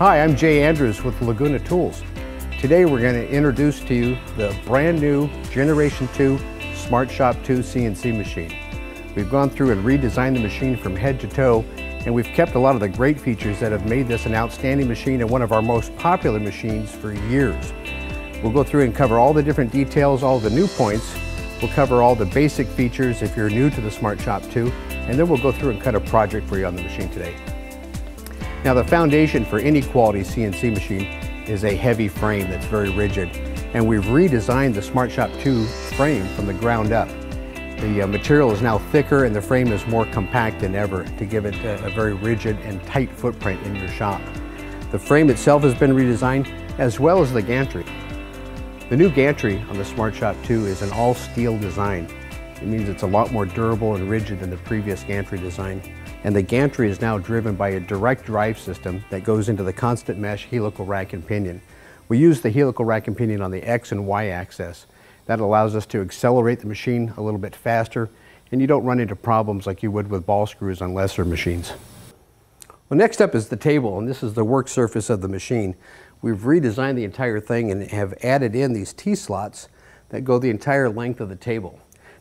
Hi, I'm Jay Andrews with Laguna Tools. Today we're going to introduce to you the brand new Generation 2 Smart Shop 2 CNC machine. We've gone through and redesigned the machine from head to toe and we've kept a lot of the great features that have made this an outstanding machine and one of our most popular machines for years. We'll go through and cover all the different details, all the new points. We'll cover all the basic features if you're new to the Smart Shop 2 and then we'll go through and cut a project for you on the machine today. Now the foundation for any quality CNC machine is a heavy frame that's very rigid and we've redesigned the Smart Shop 2 frame from the ground up. The uh, material is now thicker and the frame is more compact than ever to give it a, a very rigid and tight footprint in your shop. The frame itself has been redesigned as well as the gantry. The new gantry on the Smart Shop 2 is an all steel design it means it's a lot more durable and rigid than the previous gantry design. And the gantry is now driven by a direct drive system that goes into the constant mesh helical rack and pinion. We use the helical rack and pinion on the X and Y axis. That allows us to accelerate the machine a little bit faster and you don't run into problems like you would with ball screws on lesser machines. Well, next up is the table, and this is the work surface of the machine. We've redesigned the entire thing and have added in these T-slots that go the entire length of the table.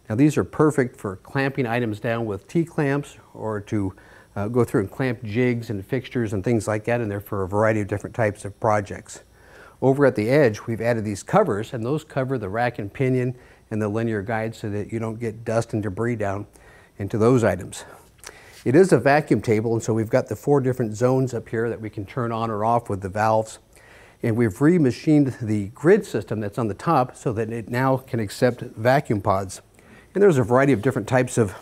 Now these are perfect for clamping items down with T-clamps or to uh, go through and clamp jigs and fixtures and things like that in there for a variety of different types of projects. Over at the edge, we've added these covers and those cover the rack and pinion and the linear guide so that you don't get dust and debris down into those items. It is a vacuum table and so we've got the four different zones up here that we can turn on or off with the valves. And we've remachined the grid system that's on the top so that it now can accept vacuum pods. And there's a variety of different types of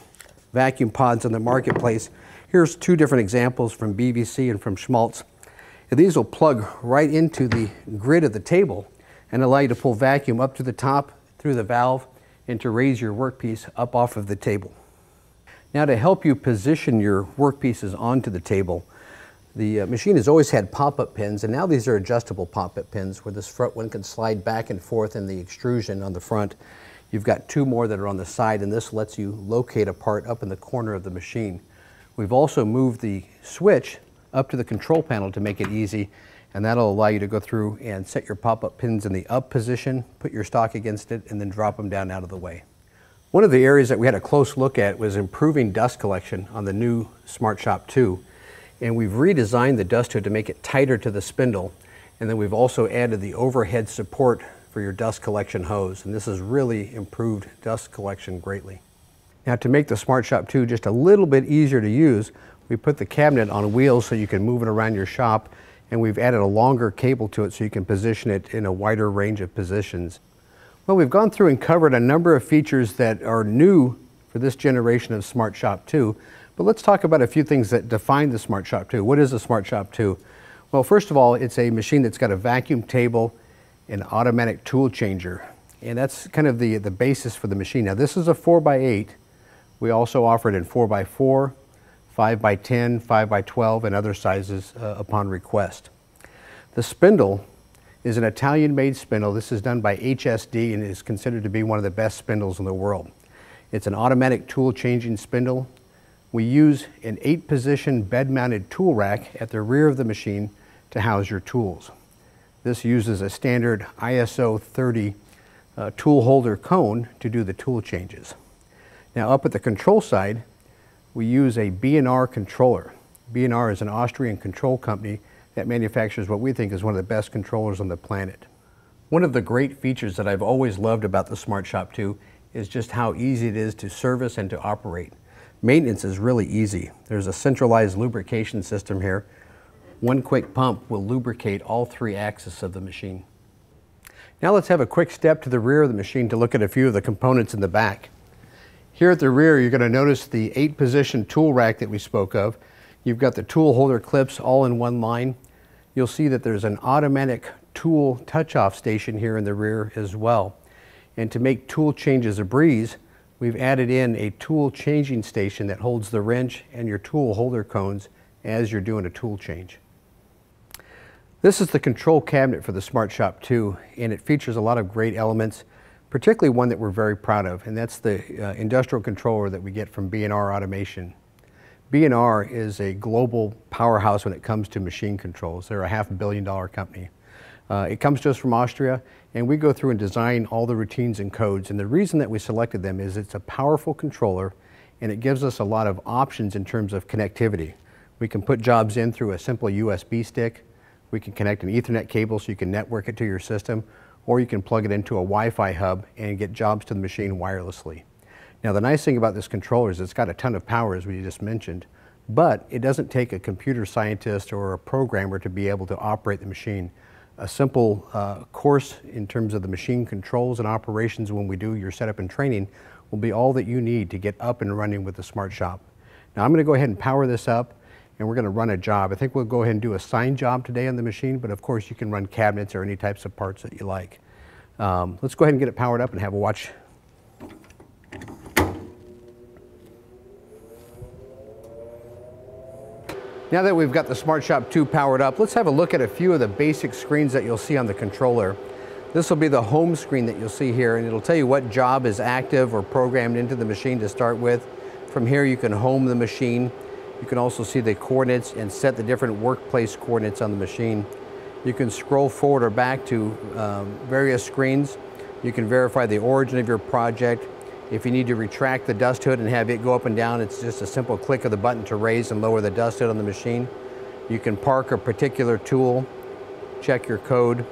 vacuum pods in the marketplace. Here's two different examples from BVC and from Schmalz. And these will plug right into the grid of the table and allow you to pull vacuum up to the top through the valve and to raise your workpiece up off of the table. Now to help you position your workpieces onto the table, the uh, machine has always had pop-up pins and now these are adjustable pop-up pins where this front one can slide back and forth in the extrusion on the front You've got two more that are on the side and this lets you locate a part up in the corner of the machine. We've also moved the switch up to the control panel to make it easy and that'll allow you to go through and set your pop-up pins in the up position, put your stock against it, and then drop them down out of the way. One of the areas that we had a close look at was improving dust collection on the new Smart Shop 2. And we've redesigned the dust hood to make it tighter to the spindle. And then we've also added the overhead support for your dust collection hose. And this has really improved dust collection greatly. Now to make the Smart Shop 2 just a little bit easier to use, we put the cabinet on wheels so you can move it around your shop and we've added a longer cable to it so you can position it in a wider range of positions. Well, we've gone through and covered a number of features that are new for this generation of Smart Shop 2, but let's talk about a few things that define the Smart Shop 2. What is a Smart Shop 2? Well, first of all, it's a machine that's got a vacuum table an automatic tool changer. And that's kind of the, the basis for the machine. Now this is a 4x8. We also offer it in 4x4, 5x10, 5x12, and other sizes uh, upon request. The spindle is an Italian-made spindle. This is done by HSD and is considered to be one of the best spindles in the world. It's an automatic tool changing spindle. We use an eight position bed mounted tool rack at the rear of the machine to house your tools. This uses a standard ISO 30 uh, tool holder cone to do the tool changes. Now up at the control side, we use a B&R controller. B&R is an Austrian control company that manufactures what we think is one of the best controllers on the planet. One of the great features that I've always loved about the Smart Shop 2 is just how easy it is to service and to operate. Maintenance is really easy. There's a centralized lubrication system here one quick pump will lubricate all three axes of the machine. Now let's have a quick step to the rear of the machine to look at a few of the components in the back. Here at the rear, you're going to notice the eight position tool rack that we spoke of. You've got the tool holder clips all in one line. You'll see that there's an automatic tool touch-off station here in the rear as well. And to make tool changes a breeze, we've added in a tool changing station that holds the wrench and your tool holder cones as you're doing a tool change. This is the control cabinet for the Smart Shop 2, and it features a lot of great elements, particularly one that we're very proud of, and that's the uh, industrial controller that we get from B&R Automation. B&R is a global powerhouse when it comes to machine controls. They're a half billion dollar company. Uh, it comes to us from Austria, and we go through and design all the routines and codes. And the reason that we selected them is it's a powerful controller, and it gives us a lot of options in terms of connectivity. We can put jobs in through a simple USB stick. We can connect an Ethernet cable so you can network it to your system, or you can plug it into a Wi-Fi hub and get jobs to the machine wirelessly. Now the nice thing about this controller is it's got a ton of power as we just mentioned, but it doesn't take a computer scientist or a programmer to be able to operate the machine. A simple uh, course in terms of the machine controls and operations when we do your setup and training will be all that you need to get up and running with the Smart Shop. Now I'm going to go ahead and power this up and we're going to run a job. I think we'll go ahead and do a sign job today on the machine, but of course you can run cabinets or any types of parts that you like. Um, let's go ahead and get it powered up and have a watch Now that we've got the Smart Shop 2 powered up, let's have a look at a few of the basic screens that you'll see on the controller. This will be the home screen that you'll see here, and it'll tell you what job is active or programmed into the machine to start with. From here, you can home the machine. You can also see the coordinates and set the different workplace coordinates on the machine. You can scroll forward or back to um, various screens. You can verify the origin of your project, if you need to retract the dust hood and have it go up and down, it's just a simple click of the button to raise and lower the dust hood on the machine. You can park a particular tool, check your code.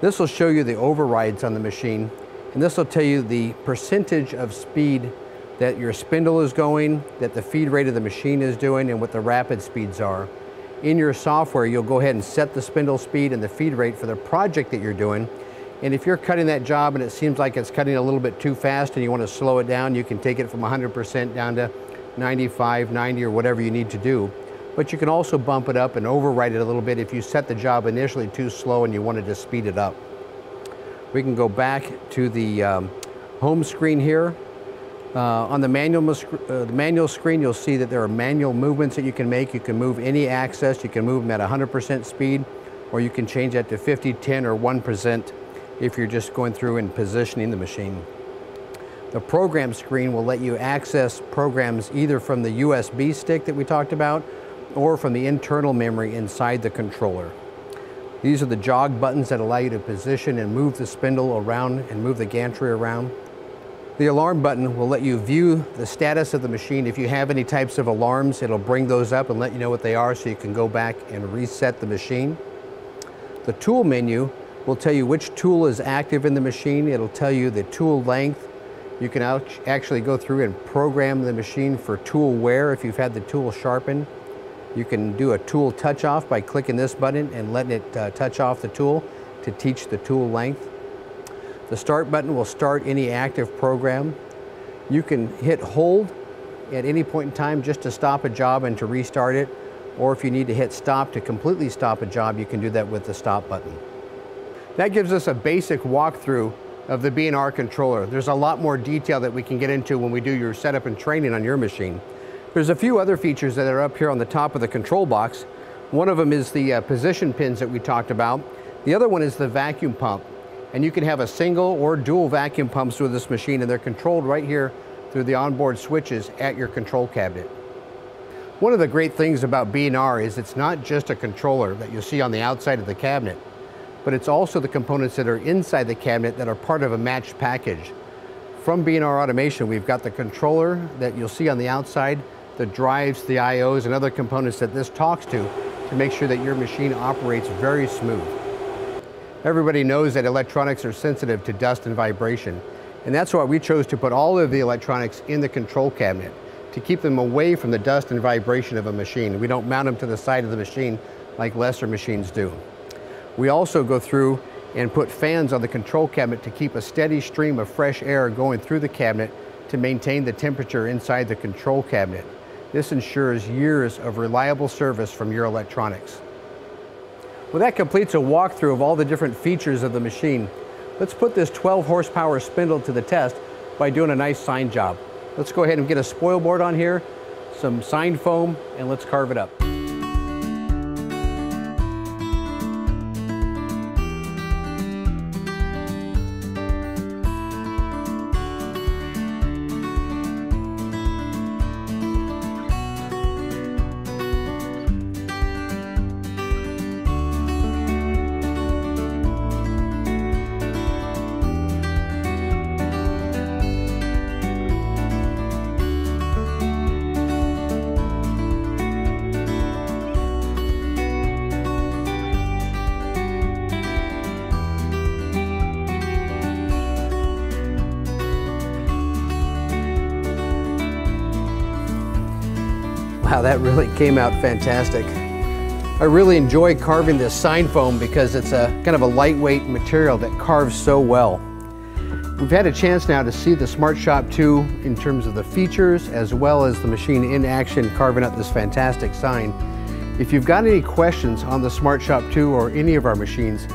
This will show you the overrides on the machine, and this will tell you the percentage of speed that your spindle is going, that the feed rate of the machine is doing, and what the rapid speeds are. In your software, you'll go ahead and set the spindle speed and the feed rate for the project that you're doing, and if you're cutting that job and it seems like it's cutting a little bit too fast and you want to slow it down, you can take it from 100% down to 95, 90, or whatever you need to do. But you can also bump it up and override it a little bit if you set the job initially too slow and you wanted to speed it up. We can go back to the um, home screen here. Uh, on the manual, uh, the manual screen, you'll see that there are manual movements that you can make. You can move any axis. You can move them at 100% speed, or you can change that to 50, 10, or 1% if you're just going through and positioning the machine. The program screen will let you access programs either from the USB stick that we talked about or from the internal memory inside the controller. These are the jog buttons that allow you to position and move the spindle around and move the gantry around. The alarm button will let you view the status of the machine. If you have any types of alarms, it'll bring those up and let you know what they are so you can go back and reset the machine. The tool menu will tell you which tool is active in the machine. It'll tell you the tool length. You can actually go through and program the machine for tool wear if you've had the tool sharpened. You can do a tool touch off by clicking this button and letting it uh, touch off the tool to teach the tool length. The start button will start any active program. You can hit hold at any point in time just to stop a job and to restart it. Or if you need to hit stop to completely stop a job, you can do that with the stop button. That gives us a basic walkthrough of the B&R controller. There's a lot more detail that we can get into when we do your setup and training on your machine. There's a few other features that are up here on the top of the control box. One of them is the uh, position pins that we talked about. The other one is the vacuum pump. And you can have a single or dual vacuum pumps with this machine and they're controlled right here through the onboard switches at your control cabinet. One of the great things about B&R is it's not just a controller that you'll see on the outside of the cabinet but it's also the components that are inside the cabinet that are part of a matched package. From B&R Automation, we've got the controller that you'll see on the outside, that drives, the IOs, and other components that this talks to to make sure that your machine operates very smooth. Everybody knows that electronics are sensitive to dust and vibration, and that's why we chose to put all of the electronics in the control cabinet to keep them away from the dust and vibration of a machine. We don't mount them to the side of the machine like lesser machines do. We also go through and put fans on the control cabinet to keep a steady stream of fresh air going through the cabinet to maintain the temperature inside the control cabinet. This ensures years of reliable service from your electronics. Well, that completes a walkthrough of all the different features of the machine. Let's put this 12 horsepower spindle to the test by doing a nice sign job. Let's go ahead and get a spoil board on here, some sign foam, and let's carve it up. Wow, that really came out fantastic. I really enjoy carving this sign foam because it's a kind of a lightweight material that carves so well. We've had a chance now to see the Smart Shop 2 in terms of the features as well as the machine in action carving up this fantastic sign. If you've got any questions on the Smart Shop 2 or any of our machines,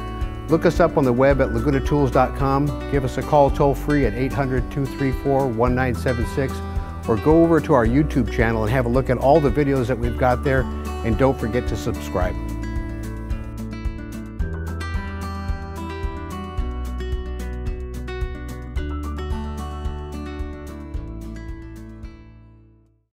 look us up on the web at lagunatools.com, give us a call toll free at 800-234-1976 or go over to our YouTube channel and have a look at all the videos that we've got there and don't forget to subscribe.